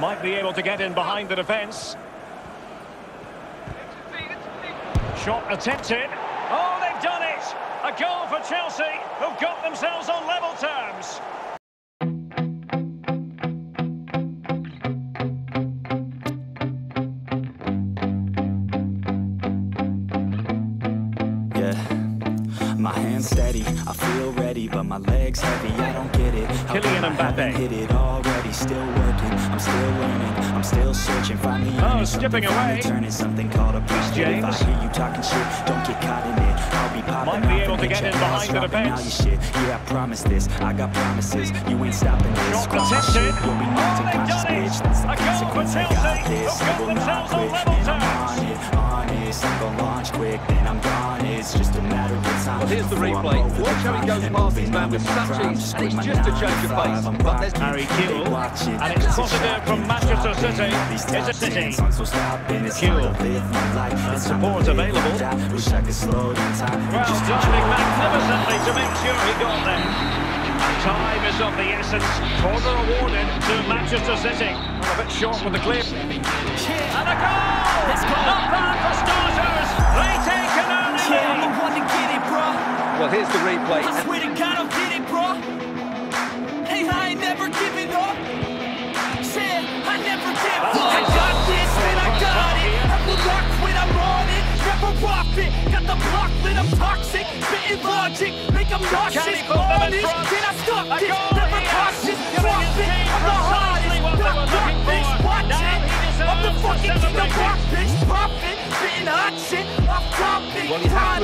Might be able to get in behind the defence. Shot attempted. Oh, they've done it! A goal for Chelsea, who've got themselves on level terms. Yeah, my hands steady, I feel ready, but my legs heavy. I don't get it. How Mbappe. hit it already? Still working, I'm still learning, I'm still searching. Finally, Oh, skipping something, finally away. turning something called a profit. If I hear you talking shit, don't get caught in it. I'll be popping Might be able to get in behind the defence. shit. Yeah, I promise this. I got promises. You ain't stopping this. My attempted. shit, You'll be knocked Oh, they've unconscious, bitch. That's the A consequence. I got this. I will not quit. level And I'm on it, honest. I'm gonna launch quick, then I'm gone. It's just a matter. Well, here's the replay. Watch how he goes past moving his man with my such ease. Just And it's just a change of pace. I'm But there's- Harry Kewell. And it's Cause positive from. Manchester Dropping City. these It's a top City. 10 songs, so stopping. It's time Kewell. to live my life. And support available. my die. Wish I could slow down time. Well, Just diving magnificently to make sure he got there. And time is of the essence. Corner awarded to Manchester City. Well, a bit short with the clear. And a goal! Let's go. Not bad for starters. They take an early Yeah, lead. Well, here's the replay. I swear to God, it, bro. Hey, I ain't never giving up. Said I never give up. I got this, man, I got it. I will not quit, I'm on it. Never it. Got the block lit, I'm toxic. Spitting logic, make them nauseous. Can he put them in Honest, can I stop this? Never cautious. Giving Drop it. I'm the precisely hardest. what they Knock, were knock, looking bitch, watch it. I'm the fucking king of rock, it. bitch. Spitting hot shit. Off topic. Well, you have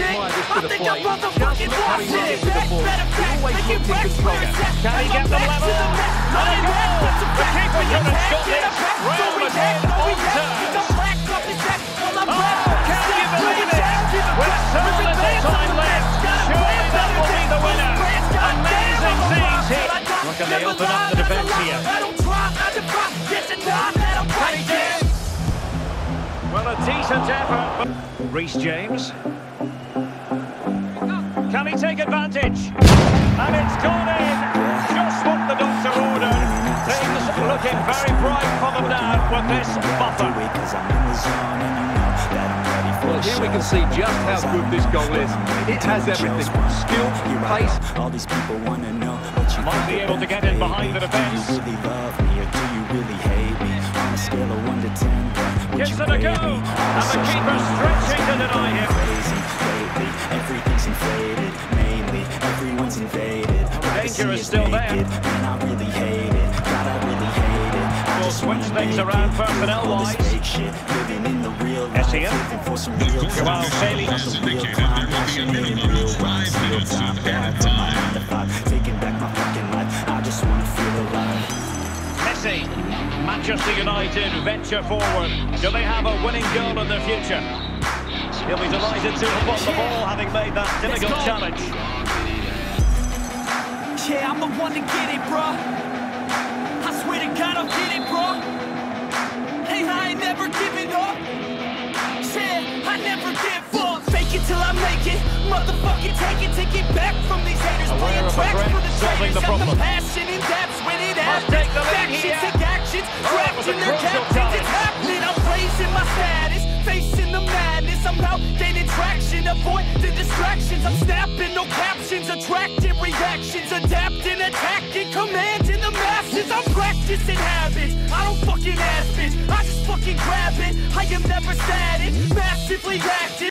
to chronic. admire this I bit of think play. I'm motherfucking Just look how he runs it. the ball. He always looks in control. where it's at. Can he get the level? the net. And a Running back, goal. that's a The keeper stop get this. it back. Real So we Madrid back, no, we on back. turn. The black up his back. While I'm Oh, can you to believe it? back, With so the little fans time left, surely that will be the winner. Amazing Goddamn, I'm a scenes rock. here. Look, and they open up the defence here. I don't try, I defy. Yes, and I, that I'm right there. Well, a decent effort. Reece James. Can he take advantage? And it's gone in. Just what the doctor ordered. Things looking very bright for them now with this buffer. Do I'm in the zone and you know that I'm ready for Well, here we can see just how good this goal is. It has everything. Skill, pace. All these people wanna know what you Might think be able to get in behind the defence. Do you really love me or do you really hate me? On a scale of one to ten, what would you it a rate go. And All the Privacy is still there. And I really hate it. God, I really hate it. We'll switch things around personnel-wise. All this fake shit, living in the real life, Essien. living for some real Joao time. Bailey. Not the real crime, passion, living real rhymes, real time. Bad from my nine to five, taking back my fucking life. I just wanna feel alive. Messi. Manchester United venture forward. Do they have a winning goal in their future? He'll be delighted to have won the ball, having made that difficult challenge. Yeah, I'm the one to get it, bro. I swear to God, I'll get it, bro. Hey, I ain't never giving up. Said I never give up. Fake it till I make it. Motherfucking take it, take it back from these haters. Playing tracks for the traitors. the Got the passion in depths when it happens. take the lead Factions take actions. It was a Drafting their captains. It's happening. I'm raising my status. Facing the madness. I'm out gaining. Avoid the distractions. I'm snapping. No captions. Attracting reactions. Adapting. Attacking. Commanding the masses. I'm practicing habits. I don't fucking ask bitch. I just fucking grab it. I am never static. Massively active.